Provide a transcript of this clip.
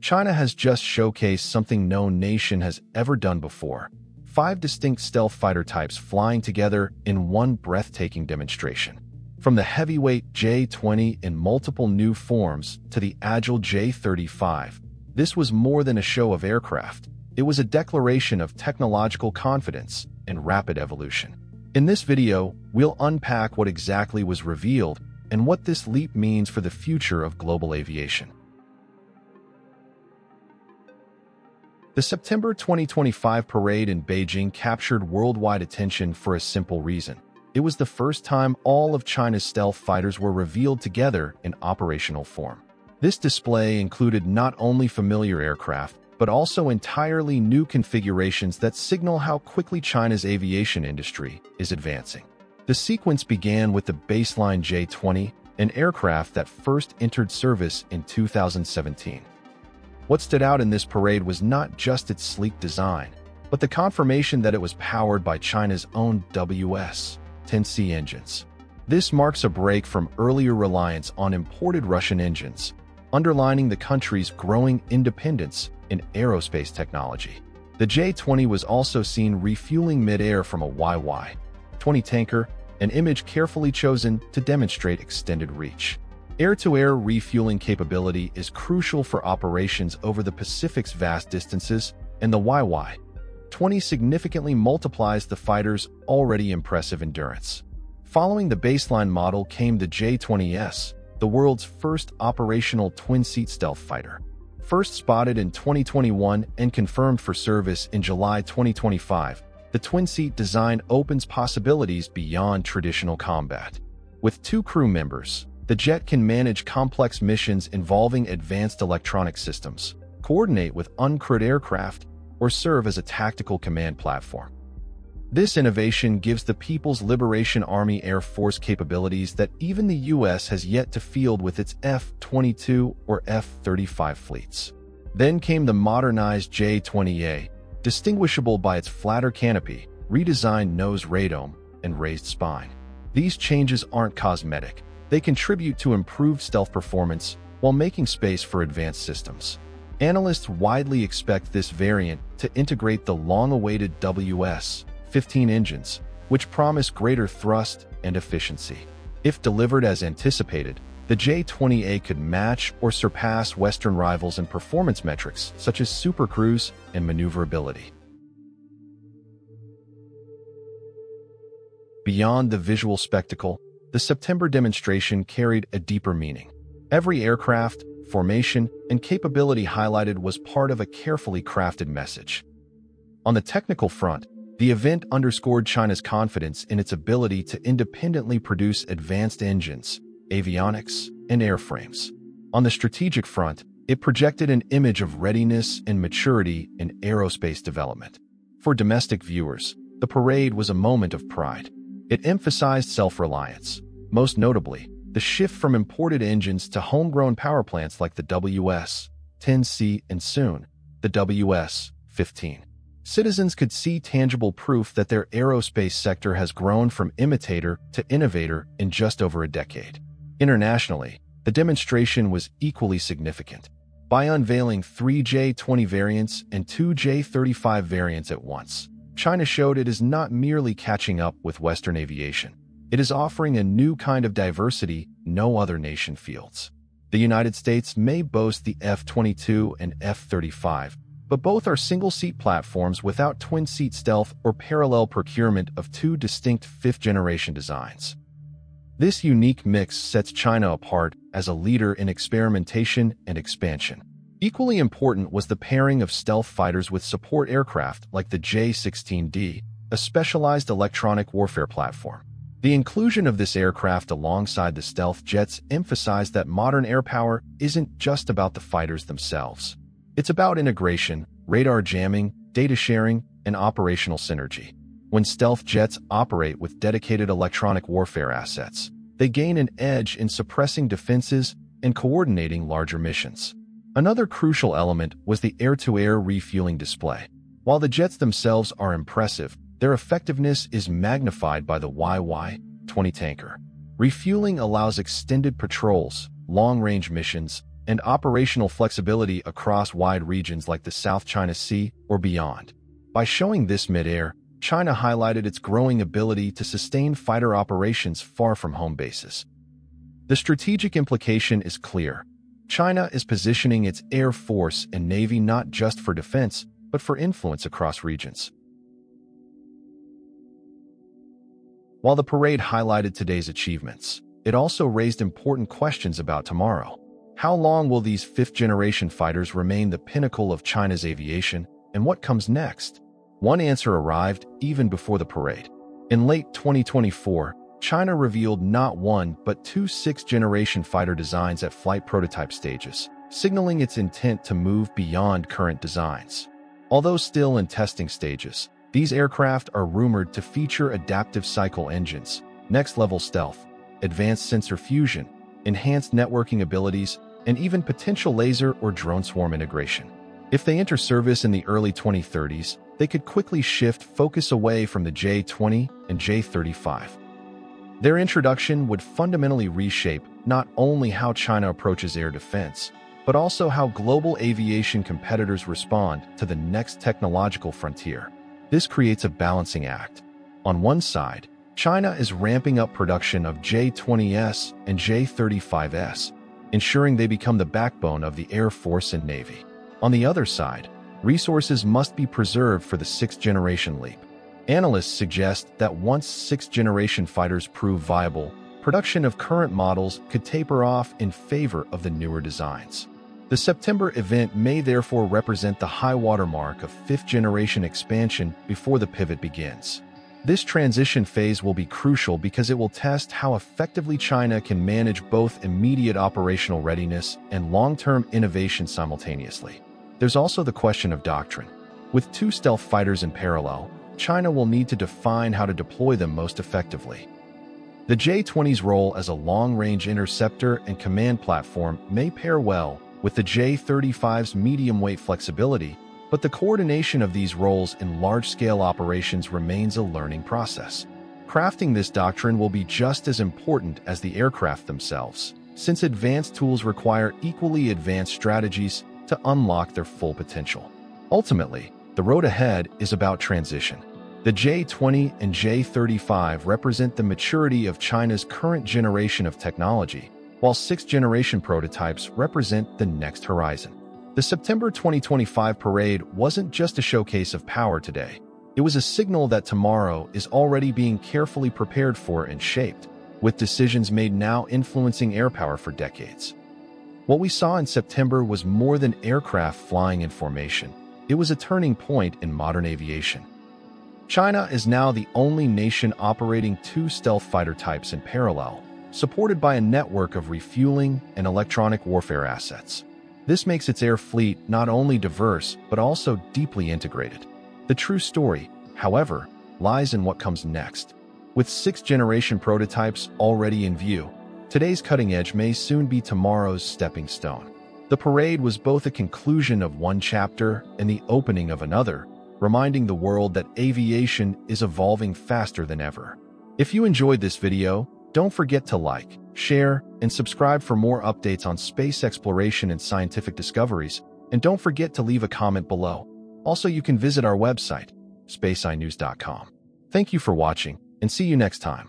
China has just showcased something no nation has ever done before. Five distinct stealth fighter types flying together in one breathtaking demonstration. From the heavyweight J-20 in multiple new forms to the agile J-35, this was more than a show of aircraft. It was a declaration of technological confidence and rapid evolution. In this video, we'll unpack what exactly was revealed and what this leap means for the future of global aviation. The September 2025 parade in Beijing captured worldwide attention for a simple reason. It was the first time all of China's stealth fighters were revealed together in operational form. This display included not only familiar aircraft, but also entirely new configurations that signal how quickly China's aviation industry is advancing. The sequence began with the baseline J-20, an aircraft that first entered service in 2017. What stood out in this parade was not just its sleek design, but the confirmation that it was powered by China's own WS-10C engines. This marks a break from earlier reliance on imported Russian engines, underlining the country's growing independence in aerospace technology. The J-20 was also seen refueling mid-air from a YY-20 tanker, an image carefully chosen to demonstrate extended reach. Air-to-air -air refueling capability is crucial for operations over the Pacific's vast distances, and the YY-20 significantly multiplies the fighter's already impressive endurance. Following the baseline model came the J-20S, the world's first operational twin-seat stealth fighter. First spotted in 2021 and confirmed for service in July 2025, the twin-seat design opens possibilities beyond traditional combat. With two crew members, the jet can manage complex missions involving advanced electronic systems, coordinate with uncrewed aircraft, or serve as a tactical command platform. This innovation gives the People's Liberation Army Air Force capabilities that even the U.S. has yet to field with its F-22 or F-35 fleets. Then came the modernized J-20A, distinguishable by its flatter canopy, redesigned nose radome, and raised spine. These changes aren't cosmetic. They contribute to improved stealth performance while making space for advanced systems. Analysts widely expect this variant to integrate the long-awaited WS-15 engines, which promise greater thrust and efficiency. If delivered as anticipated, the J-20A could match or surpass Western rivals in performance metrics such as supercruise and maneuverability. Beyond the visual spectacle, the September demonstration carried a deeper meaning. Every aircraft, formation, and capability highlighted was part of a carefully crafted message. On the technical front, the event underscored China's confidence in its ability to independently produce advanced engines, avionics, and airframes. On the strategic front, it projected an image of readiness and maturity in aerospace development. For domestic viewers, the parade was a moment of pride. It emphasized self-reliance, most notably, the shift from imported engines to homegrown power plants like the WS-10C and soon, the WS-15. Citizens could see tangible proof that their aerospace sector has grown from imitator to innovator in just over a decade. Internationally, the demonstration was equally significant. By unveiling three J-20 variants and two J-35 variants at once, China showed it is not merely catching up with Western aviation. It is offering a new kind of diversity no other nation fields. The United States may boast the F-22 and F-35, but both are single-seat platforms without twin-seat stealth or parallel procurement of two distinct fifth-generation designs. This unique mix sets China apart as a leader in experimentation and expansion. Equally important was the pairing of stealth fighters with support aircraft like the J-16D, a specialized electronic warfare platform. The inclusion of this aircraft alongside the stealth jets emphasized that modern air power isn't just about the fighters themselves. It's about integration, radar jamming, data sharing, and operational synergy. When stealth jets operate with dedicated electronic warfare assets, they gain an edge in suppressing defenses and coordinating larger missions. Another crucial element was the air-to-air -air refueling display. While the jets themselves are impressive, their effectiveness is magnified by the YY-20 tanker. Refueling allows extended patrols, long-range missions, and operational flexibility across wide regions like the South China Sea or beyond. By showing this mid-air, China highlighted its growing ability to sustain fighter operations far from home bases. The strategic implication is clear. China is positioning its air force and navy not just for defense, but for influence across regions. While the parade highlighted today's achievements, it also raised important questions about tomorrow. How long will these fifth-generation fighters remain the pinnacle of China's aviation, and what comes next? One answer arrived even before the parade. In late 2024, China revealed not one but two sixth-generation fighter designs at flight prototype stages, signaling its intent to move beyond current designs. Although still in testing stages, these aircraft are rumored to feature adaptive cycle engines, next-level stealth, advanced sensor fusion, enhanced networking abilities, and even potential laser or drone swarm integration. If they enter service in the early 2030s, they could quickly shift focus away from the J-20 and J-35. Their introduction would fundamentally reshape not only how China approaches air defense, but also how global aviation competitors respond to the next technological frontier. This creates a balancing act. On one side, China is ramping up production of J-20S and J-35S, ensuring they become the backbone of the Air Force and Navy. On the other side, resources must be preserved for the sixth-generation leap. Analysts suggest that once sixth-generation fighters prove viable, production of current models could taper off in favor of the newer designs. The September event may therefore represent the high watermark of fifth-generation expansion before the pivot begins. This transition phase will be crucial because it will test how effectively China can manage both immediate operational readiness and long-term innovation simultaneously. There's also the question of doctrine. With two stealth fighters in parallel, China will need to define how to deploy them most effectively. The J-20's role as a long-range interceptor and command platform may pair well with the J-35's medium-weight flexibility, but the coordination of these roles in large-scale operations remains a learning process. Crafting this doctrine will be just as important as the aircraft themselves, since advanced tools require equally advanced strategies to unlock their full potential. Ultimately, the road ahead is about transition. The J-20 and J-35 represent the maturity of China's current generation of technology, while sixth-generation prototypes represent the next horizon. The September 2025 parade wasn't just a showcase of power today. It was a signal that tomorrow is already being carefully prepared for and shaped, with decisions made now influencing air power for decades. What we saw in September was more than aircraft flying in formation. It was a turning point in modern aviation. China is now the only nation operating two stealth fighter types in parallel, supported by a network of refueling and electronic warfare assets. This makes its air fleet not only diverse, but also deeply integrated. The true story, however, lies in what comes next. With sixth-generation prototypes already in view, today's cutting edge may soon be tomorrow's stepping stone. The parade was both a conclusion of one chapter and the opening of another, reminding the world that aviation is evolving faster than ever. If you enjoyed this video, don't forget to like, share, and subscribe for more updates on space exploration and scientific discoveries, and don't forget to leave a comment below. Also, you can visit our website, spaceeyenews.com. Thank you for watching, and see you next time.